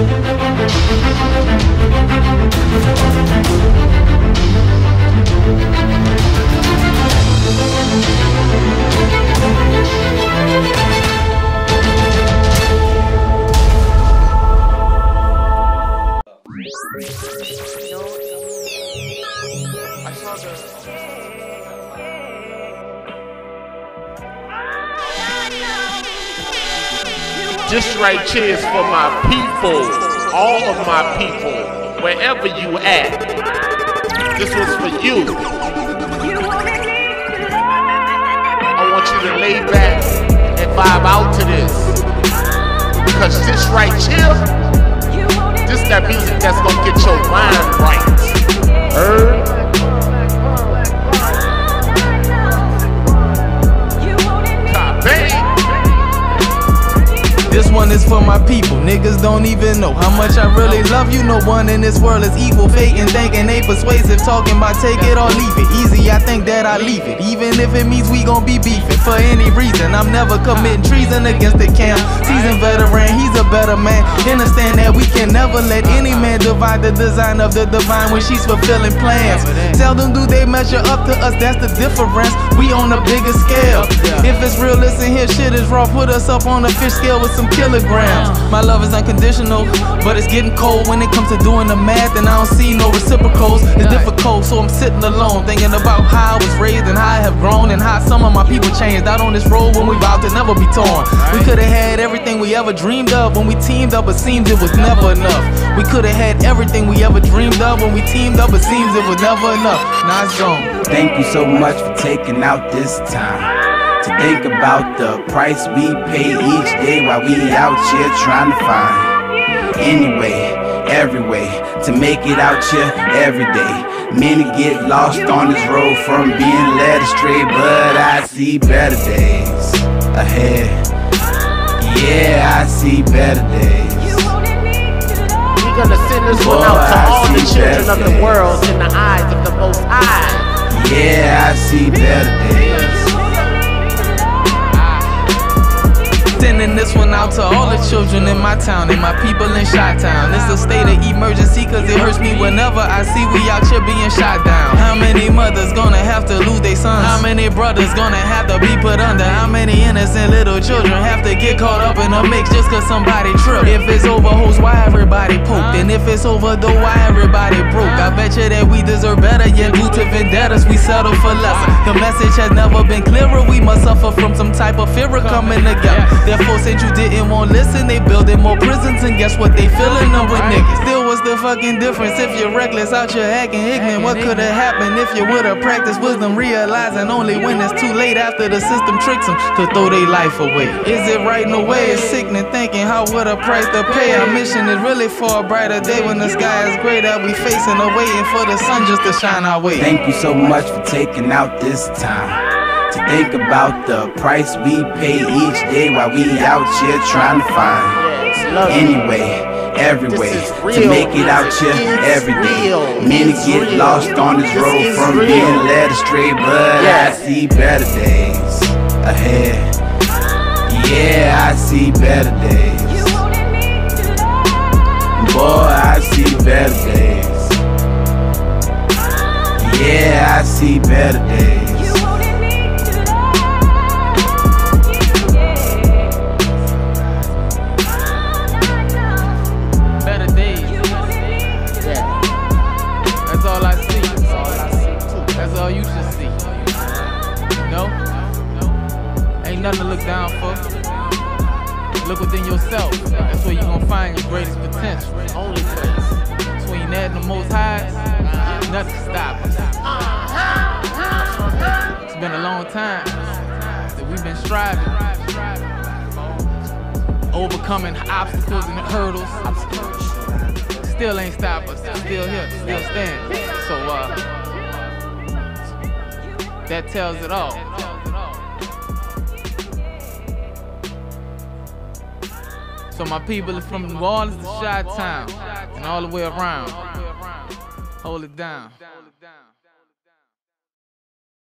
I saw the This right here is for my people, all of my people, wherever you at. This was for you. I want you to lay back and vibe out to this. Because this right here, this that music that's gonna get your mind right. This for my people. Niggas don't even know how much I really love you. No one in this world is equal. Faking, thinking they persuasive. Talking about take it or leave it. Easy, I think that I leave it. Even if it means we gon' be beefing for any reason. I'm never committing treason against the camp. Seasoned veteran, he's a better man. Understand that we can never let any man divide the design of the divine when she's fulfilling plans. Seldom do they measure up to us, that's the difference. We on a bigger scale. If it's real, listen here, shit is raw. Put us up on a fish scale with some kilograms. Uh. My love is unconditional, but it's getting cold when it comes to doing the math, and I don't see no reciprocals. It's difficult, so I'm sitting alone, thinking about how I was raised and how I have grown, and how some of my people changed out on this road when we vowed to never be torn. We could have had everything we ever dreamed of when we teamed up, but seems it was never enough. We could have had everything we ever dreamed of when we teamed up, but seems it was never enough. Now it's gone. Thank you so much for taking out this time to think about the price we pay each day while we out here trying to find anyway, every way to make it out here every day. Many get lost on this road from being led astray, but I see better days ahead. Yeah, I see better days. We're gonna send this one out to all the children of the world in the eyes of the Most High. Yeah, I see better days. Sending this one out to all the children in my town and my people in Shot Town. It's a state of emergency cause it hurts me whenever I see we out here being shot down. How many sons? How many brothers gonna have to be put under? How many innocent little children have to get caught up in a mix just cause somebody tripped? If it's over hoes, why everybody poked? And if it's over though, why everybody broke? I bet you that we deserve better, yet due to vendettas, we settle for lesser. The message has never been clearer, we must suffer from some type of fear of coming together. Therefore, said you didn't want listen, they building more prisons, and guess what? They filling them with niggas. Still, what's the fucking difference if you're reckless out here acting ignorant? What could have happened if you would've practiced wisdom, realizing only when it's too late after the system tricks them to throw their life away? Is it right? No way. It's sickening thinking how what a price to pay. Our mission is really for a brighter day when the sky is gray that we facing or waiting for the sun just to shine our way. Thank you so much for taking out this time to think about the price we pay each day while we out here trying to find anyway. Every way to make it out here every day. Many get lost on this road from being led astray, but I see better days ahead. Yeah, I see better days. Boy, I see better days. Yeah, I see better days. Nothing to look down for. Look within yourself. That's where you're gonna find your greatest potential. Only place. Between that and the most highs, nothing can stop us. It's been a long time that we've been striving, overcoming obstacles and hurdles. Still ain't stop us. Still here. Still standing. So uh, that tells it all. So my people are from New Orleans to Chi-Town and all the way around. Hold it down.